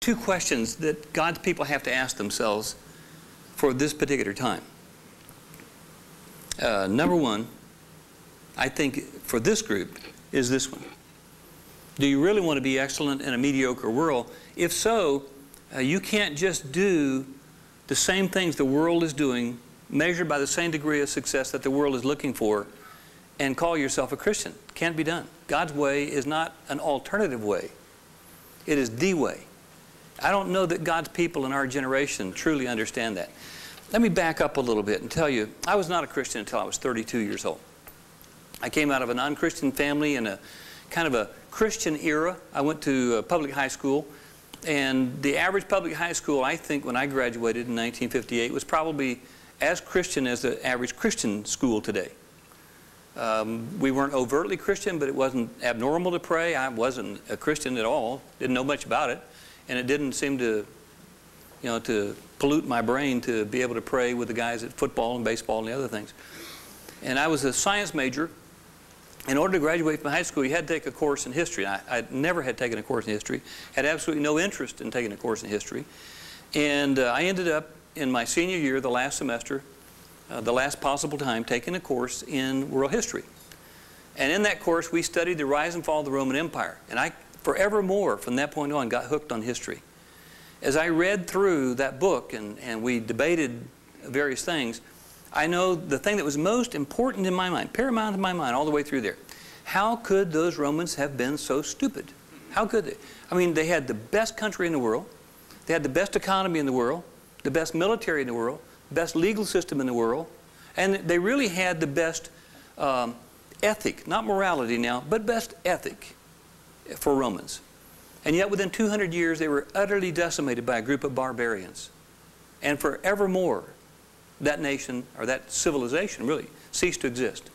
two questions that God's people have to ask themselves for this particular time. Uh, number one, I think for this group, is this one. Do you really want to be excellent in a mediocre world? If so, uh, you can't just do the same things the world is doing, measured by the same degree of success that the world is looking for, and call yourself a Christian. Can't be done. God's way is not an alternative way. It is the way. I don't know that God's people in our generation truly understand that. Let me back up a little bit and tell you, I was not a Christian until I was 32 years old. I came out of a non-Christian family in a kind of a Christian era. I went to public high school, and the average public high school, I think, when I graduated in 1958, was probably as Christian as the average Christian school today. Um, we weren't overtly Christian, but it wasn't abnormal to pray. I wasn't a Christian at all. Didn't know much about it, and it didn't seem to, you know, to pollute my brain to be able to pray with the guys at football and baseball and the other things. And I was a science major. In order to graduate from high school, you had to take a course in history. I, I never had taken a course in history. Had absolutely no interest in taking a course in history, and uh, I ended up in my senior year, the last semester, uh, the last possible time, taking a course in world history. And in that course, we studied the rise and fall of the Roman Empire. And I, forevermore, from that point on, got hooked on history. As I read through that book and, and we debated various things, I know the thing that was most important in my mind, paramount in my mind all the way through there, how could those Romans have been so stupid? How could they? I mean, they had the best country in the world. They had the best economy in the world, the best military in the world best legal system in the world, and they really had the best um, ethic, not morality now, but best ethic for Romans. And yet within 200 years, they were utterly decimated by a group of barbarians. And forevermore, that nation, or that civilization really, ceased to exist.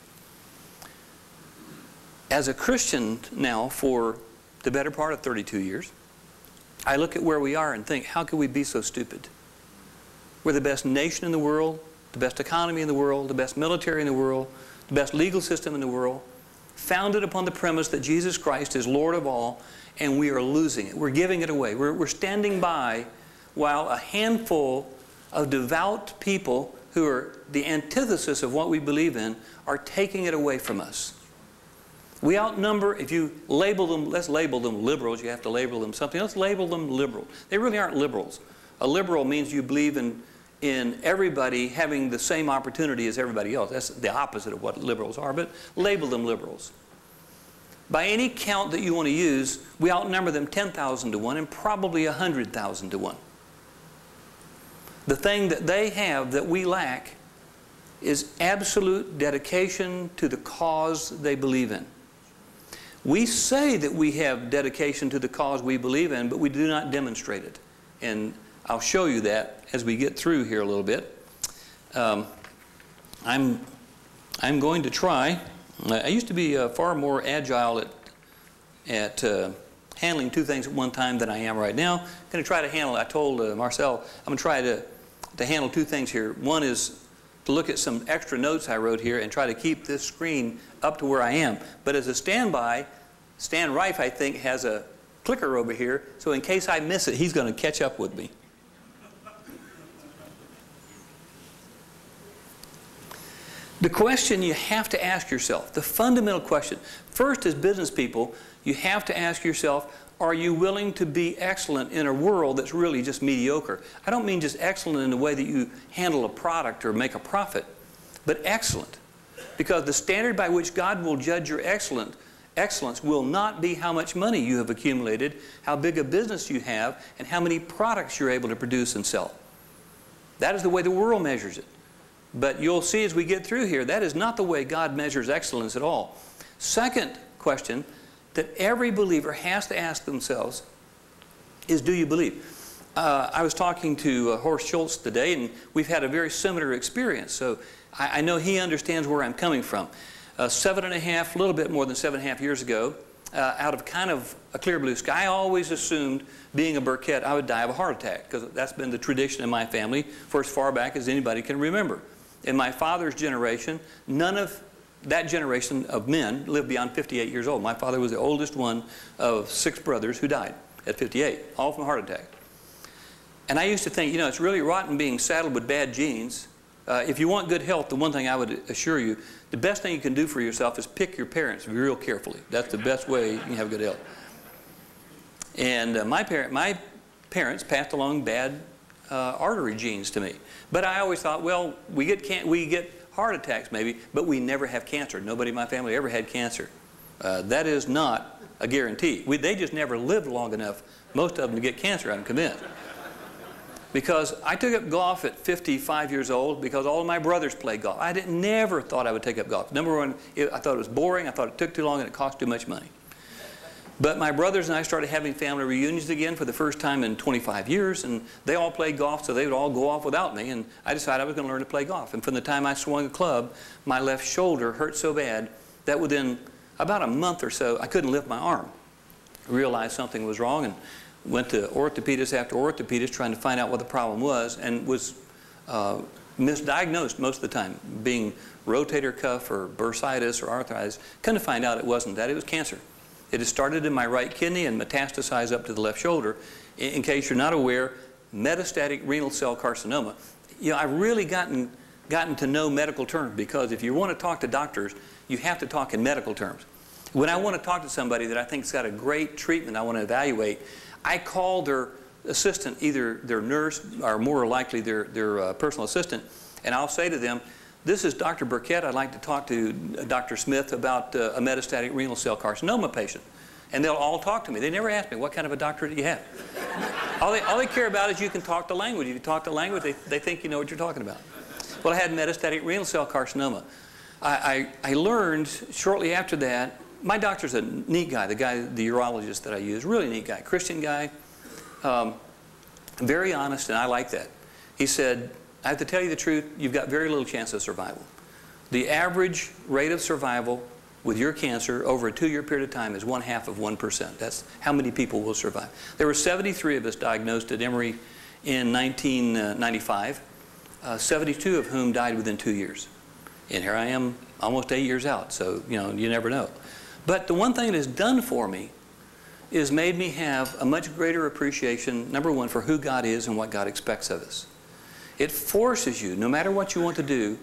As a Christian now for the better part of 32 years, I look at where we are and think, how could we be so stupid? We're the best nation in the world, the best economy in the world, the best military in the world, the best legal system in the world, founded upon the premise that Jesus Christ is Lord of all, and we are losing it. We're giving it away. We're, we're standing by while a handful of devout people who are the antithesis of what we believe in are taking it away from us. We outnumber, if you label them, let's label them liberals, you have to label them something. Let's label them liberal. They really aren't liberals. A liberal means you believe in in everybody having the same opportunity as everybody else. That's the opposite of what liberals are, but label them liberals. By any count that you want to use, we outnumber them 10,000 to 1 and probably 100,000 to 1. The thing that they have that we lack is absolute dedication to the cause they believe in. We say that we have dedication to the cause we believe in, but we do not demonstrate it. And I'll show you that as we get through here a little bit. Um, I'm, I'm going to try. I used to be uh, far more agile at, at uh, handling two things at one time than I am right now. I'm going to try to handle, I told uh, Marcel, I'm going to try to, to handle two things here. One is to look at some extra notes I wrote here and try to keep this screen up to where I am. But as a standby, Stan Reif, I think, has a clicker over here, so in case I miss it, he's going to catch up with me. The question you have to ask yourself, the fundamental question, first as business people, you have to ask yourself, are you willing to be excellent in a world that's really just mediocre? I don't mean just excellent in the way that you handle a product or make a profit, but excellent. Because the standard by which God will judge your excellent, excellence will not be how much money you have accumulated, how big a business you have, and how many products you're able to produce and sell. That is the way the world measures it. But you'll see as we get through here, that is not the way God measures excellence at all. Second question that every believer has to ask themselves is do you believe? Uh, I was talking to uh, Horst Schulze today, and we've had a very similar experience. So I, I know he understands where I'm coming from. Uh, seven and a half, a little bit more than seven and a half years ago, uh, out of kind of a clear blue sky, I always assumed being a Burkett, I would die of a heart attack because that's been the tradition in my family for as far back as anybody can remember. In my father's generation, none of that generation of men lived beyond 58 years old. My father was the oldest one of six brothers who died at 58, all from a heart attack. And I used to think, you know, it's really rotten being saddled with bad genes. Uh, if you want good health, the one thing I would assure you, the best thing you can do for yourself is pick your parents real carefully. That's the best way you can have good health. And uh, my, parent, my parents passed along bad uh, artery genes to me. But I always thought, well, we get, can we get heart attacks maybe, but we never have cancer. Nobody in my family ever had cancer. Uh, that is not a guarantee. We, they just never lived long enough, most of them, to get cancer, I'm convinced. Because I took up golf at 55 years old because all of my brothers played golf. I didn't, never thought I would take up golf. Number one, it, I thought it was boring. I thought it took too long and it cost too much money. But my brothers and I started having family reunions again for the first time in 25 years, and they all played golf, so they would all go off without me, and I decided I was going to learn to play golf. And from the time I swung a club, my left shoulder hurt so bad that within about a month or so, I couldn't lift my arm. I realized something was wrong and went to orthopedist after orthopedist trying to find out what the problem was, and was uh, misdiagnosed most of the time, being rotator cuff or bursitis or arthritis. To find out it wasn't that, it was cancer. It has started in my right kidney and metastasized up to the left shoulder. In, in case you're not aware, metastatic renal cell carcinoma. You know, I've really gotten, gotten to know medical terms because if you want to talk to doctors, you have to talk in medical terms. When I want to talk to somebody that I think's got a great treatment I want to evaluate, I call their assistant, either their nurse or more likely their, their uh, personal assistant, and I'll say to them, this is Dr. Burkett. I'd like to talk to uh, Dr. Smith about uh, a metastatic renal cell carcinoma patient. And they'll all talk to me. They never ask me, what kind of a doctorate do you have? all, they, all they care about is you can talk the language. If you talk the language, they, they think you know what you're talking about. Well, I had metastatic renal cell carcinoma. I, I, I learned shortly after that, my doctor's a neat guy, the guy, the urologist that I use, really neat guy, Christian guy, um, very honest, and I like that. He said, I have to tell you the truth, you've got very little chance of survival. The average rate of survival with your cancer over a two-year period of time is one half of 1%. That's how many people will survive. There were 73 of us diagnosed at Emory in 1995, uh, 72 of whom died within two years. And here I am almost eight years out, so you know, you never know. But the one thing it has done for me is made me have a much greater appreciation, number one, for who God is and what God expects of us. It forces you, no matter what you want to do,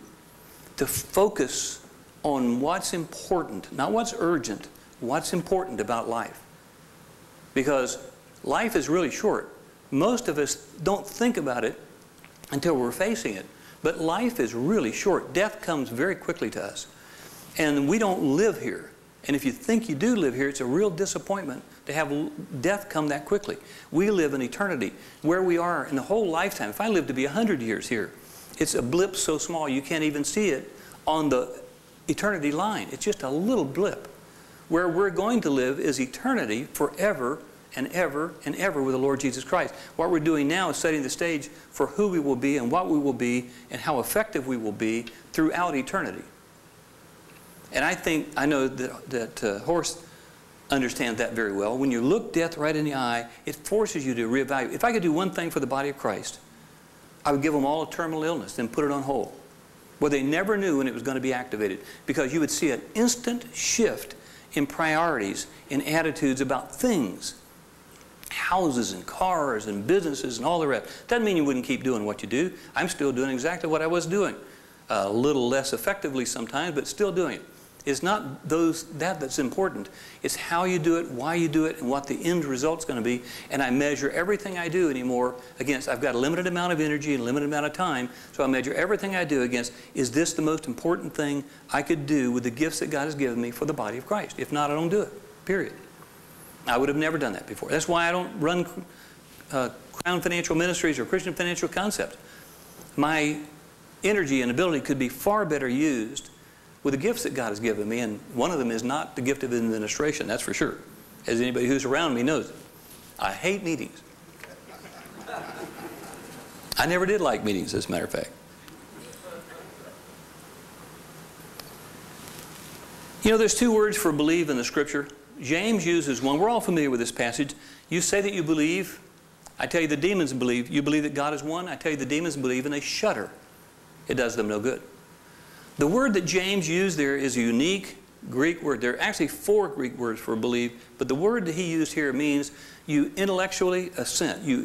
to focus on what's important, not what's urgent, what's important about life. Because life is really short. Most of us don't think about it until we're facing it. But life is really short. Death comes very quickly to us. And we don't live here. And if you think you do live here, it's a real disappointment to have death come that quickly. We live in eternity, where we are in the whole lifetime. If I live to be 100 years here, it's a blip so small you can't even see it on the eternity line. It's just a little blip. Where we're going to live is eternity forever and ever and ever with the Lord Jesus Christ. What we're doing now is setting the stage for who we will be and what we will be and how effective we will be throughout eternity. And I think, I know that, that uh, Horst understands that very well. When you look death right in the eye, it forces you to reevaluate. If I could do one thing for the body of Christ, I would give them all a terminal illness, and put it on hold. Well, they never knew when it was going to be activated because you would see an instant shift in priorities, in attitudes about things houses and cars and businesses and all the rest. Doesn't mean you wouldn't keep doing what you do. I'm still doing exactly what I was doing. A little less effectively sometimes, but still doing it. It's not those that that's important. It's how you do it, why you do it, and what the end result's going to be. And I measure everything I do anymore against, I've got a limited amount of energy and a limited amount of time, so I measure everything I do against, is this the most important thing I could do with the gifts that God has given me for the body of Christ? If not, I don't do it, period. I would have never done that before. That's why I don't run uh, Crown Financial Ministries or Christian Financial Concepts. My energy and ability could be far better used with the gifts that God has given me, and one of them is not the gift of administration, that's for sure. As anybody who's around me knows. I hate meetings. I never did like meetings, as a matter of fact. You know, there's two words for believe in the scripture. James uses one. We're all familiar with this passage. You say that you believe. I tell you the demons believe. You believe that God is one. I tell you the demons believe and they shudder. It does them no good. The word that James used there is a unique Greek word. There are actually four Greek words for believe, but the word that he used here means you intellectually assent. You